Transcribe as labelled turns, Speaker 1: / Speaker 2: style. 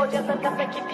Speaker 1: voy a andar